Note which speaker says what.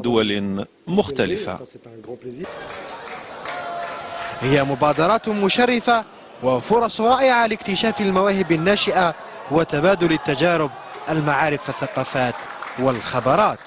Speaker 1: دول مختلفة.
Speaker 2: هي مبادرات مشرفة وفرص رائعة لاكتشاف المواهب الناشئة وتبادل التجارب المعارف الثقافات والخبرات.